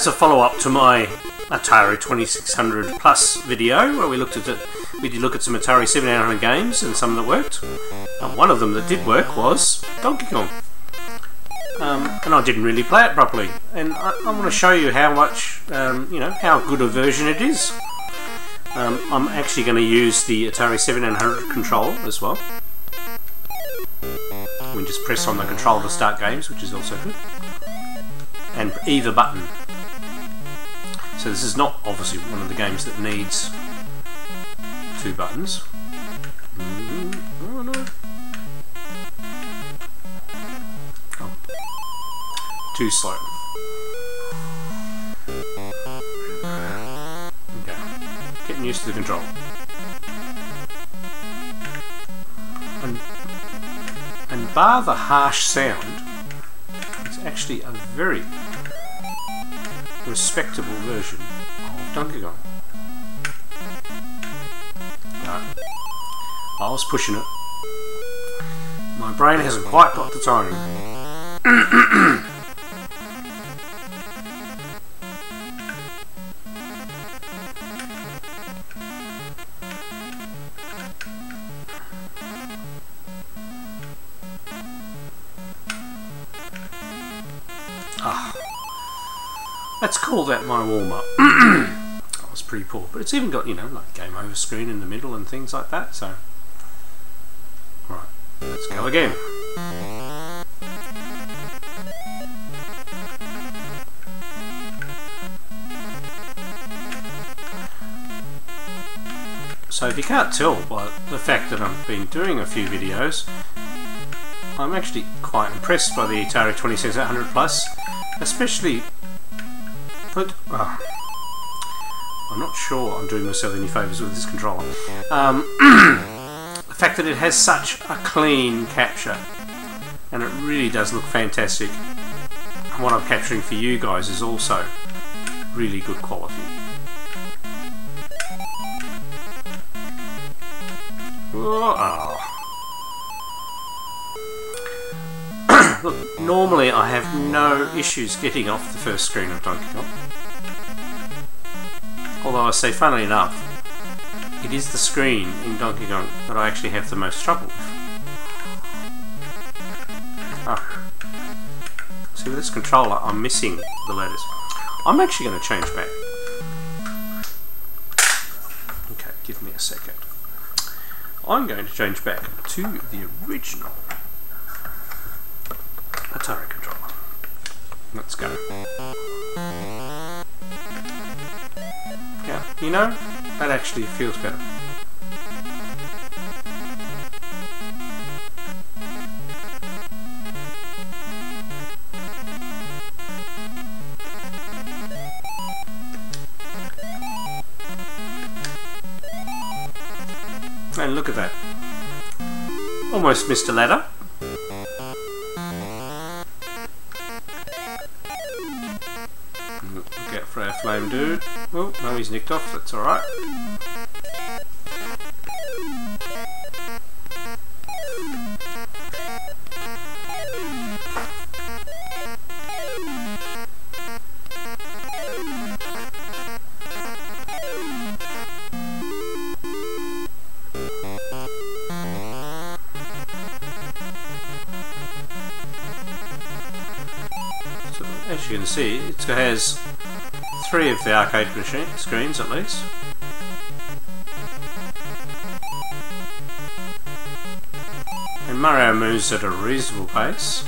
as a follow-up to my Atari 2600 Plus video, where we looked at it, we did look at some Atari 7800 games and some that worked. And one of them that did work was Donkey Kong. Um, and I didn't really play it properly. And I, I want to show you how much, um, you know, how good a version it is. Um, I'm actually going to use the Atari 7800 control as well. We just press on the control to start games, which is also good. And either button. So this is not obviously one of the games that needs two buttons. Mm, oh no. Oh. Too slow. Okay. Getting used to the control. And, and bar the harsh sound, it's actually a very respectable version of Donkey Kong. No. I was pushing it. My brain hasn't quite got the timing. Let's call that my warm up. that was pretty poor, but it's even got, you know, like game over screen in the middle and things like that, so. Alright, let's go again. So if you can't tell by the fact that I've been doing a few videos, I'm actually quite impressed by the Atari 2600 Plus, especially but uh, I'm not sure I'm doing myself any favours with this controller. Um, the fact that it has such a clean capture and it really does look fantastic. And what I'm capturing for you guys is also really good quality. Look, normally I have no issues getting off the first screen of Donkey Kong. Although I say, funnily enough, it is the screen in Donkey Kong that I actually have the most trouble with. Ah. See, with this controller, I'm missing the letters. I'm actually going to change back. Okay, give me a second. I'm going to change back to the original Atari controller. Let's go. Yeah, you know, that actually feels better. And look at that. Almost missed a ladder. Dude. Oh, no, he's nicked off. That's alright. As you can see, it has three of the arcade machine screens at least. And Mario moves at a reasonable pace.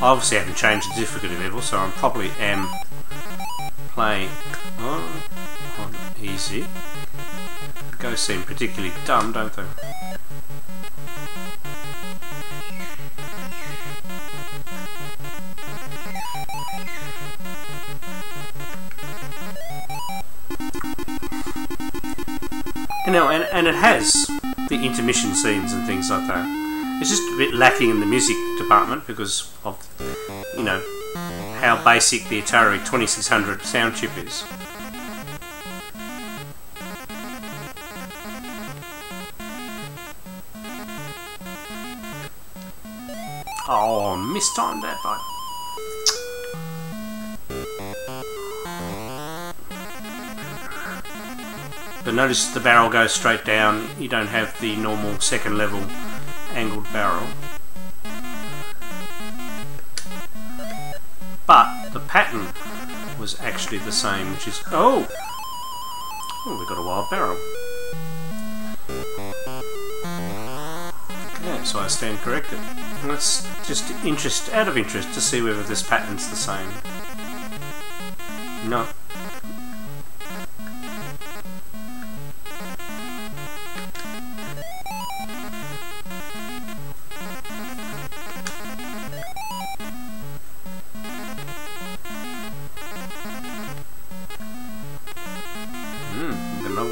I obviously haven't changed the difficulty level, so I'm probably am playing on, on easy. Ghosts seem particularly dumb, don't they? You know, and, and it has the intermission scenes and things like that. It's just a bit lacking in the music department because of, you know, how basic the Atari 2600 sound chip is. Oh, missed mistimed that, but But notice the barrel goes straight down, you don't have the normal second level angled barrel. But the pattern was actually the same, which is... Oh! Oh, we got a wild barrel. Okay, so I stand corrected. That's just interest, out of interest, to see whether this pattern's the same. No.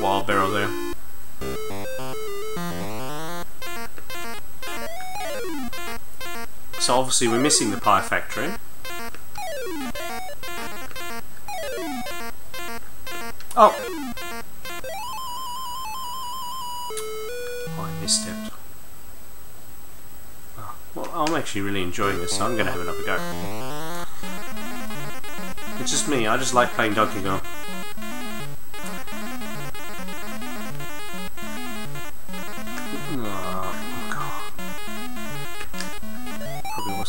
Wild barrel there. So obviously we're missing the pie factory. Oh! oh I misstepped. Oh, ah, well, I'm actually really enjoying this, so I'm going to have another go. It's just me, I just like playing Donkey Kong.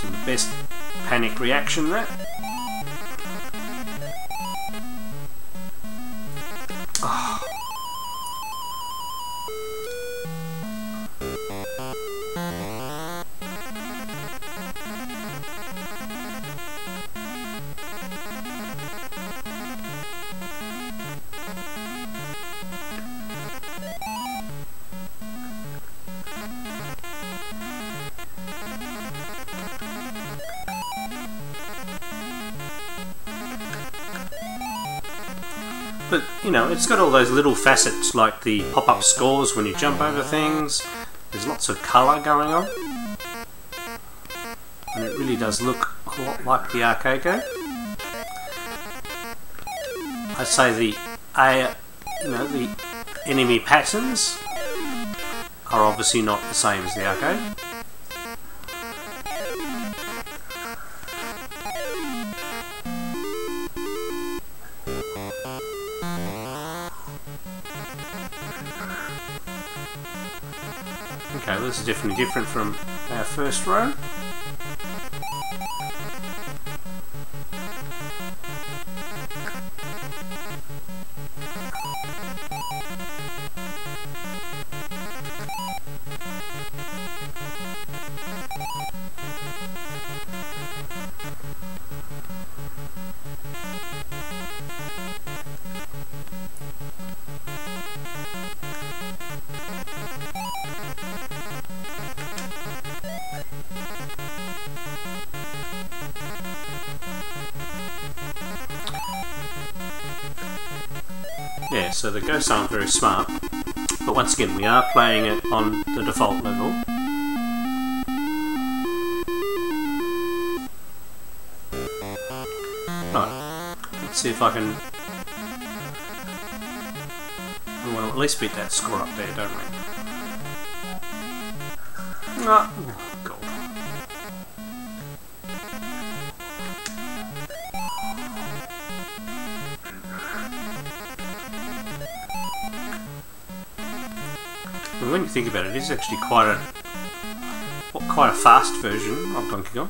Wasn't the best panic reaction there. But, you know, it's got all those little facets like the pop-up scores when you jump over things. There's lots of colour going on. And it really does look a lot like the arcade game. I'd say the A, you know, the enemy patterns are obviously not the same as the arcade. This is definitely different from our first row. Yeah, so the ghosts aren't very smart, but once again we are playing it on the default level. Right, let's see if I can... We want to at least beat that score up there, don't we? Ah, when you think about it, it is actually quite a quite a fast version of Donkey Kong.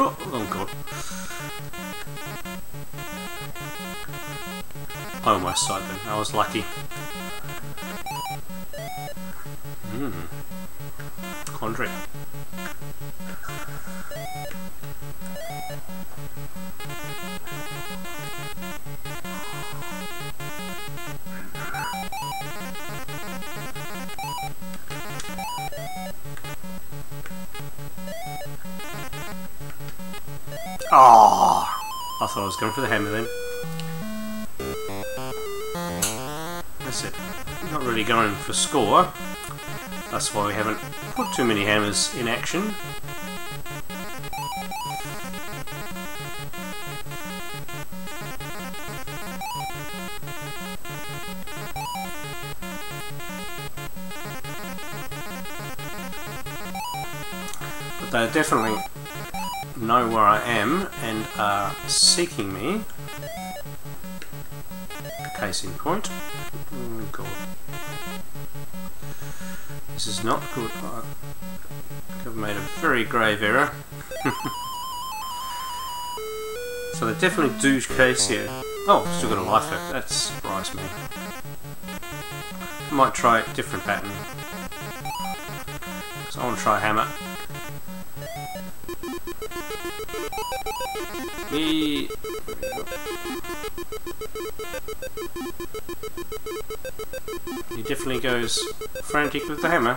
Oh, oh god. I almost died then. I was lucky. Hmm. Condrick. Ah! I thought I was going for the hammer then. That's it. Not really going for score. That's why we haven't put too many hammers in action. But they're definitely know where I am and are seeking me. Case in point. Oh god. This is not good. I've made a very grave error. so they definitely do case here. Oh, still got a life left. That surprised me. I might try a different pattern. So I want to try hammer. He... He definitely goes frantic with the hammer.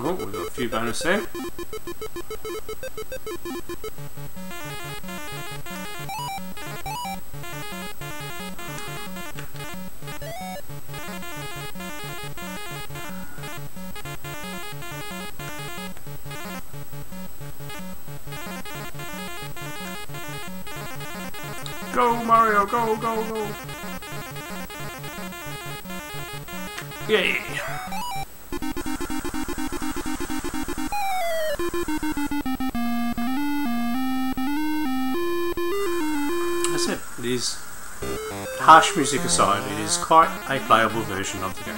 Oh, we've got a few bonus there. Go Mario, go, go, go! Yay! That's it. It is, harsh music aside, it is quite a playable version of the game.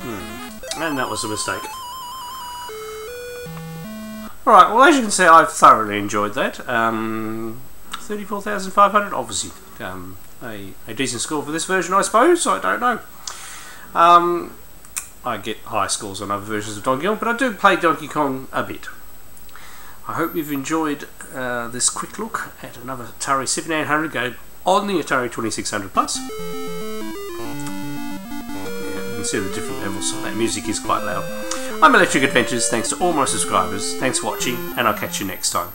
Hmm. And that was a mistake. Alright, well as you can see I've thoroughly enjoyed that. Um, 34,500, obviously um, a, a decent score for this version I suppose, I don't know. Um, I get high scores on other versions of Donkey Kong, but I do play Donkey Kong a bit. I hope you've enjoyed uh, this quick look at another Atari 7800 game on the Atari 2600 Plus. Yeah, you can see the different levels, that music is quite loud. I'm Electric Adventures, thanks to all my subscribers, thanks for watching, and I'll catch you next time.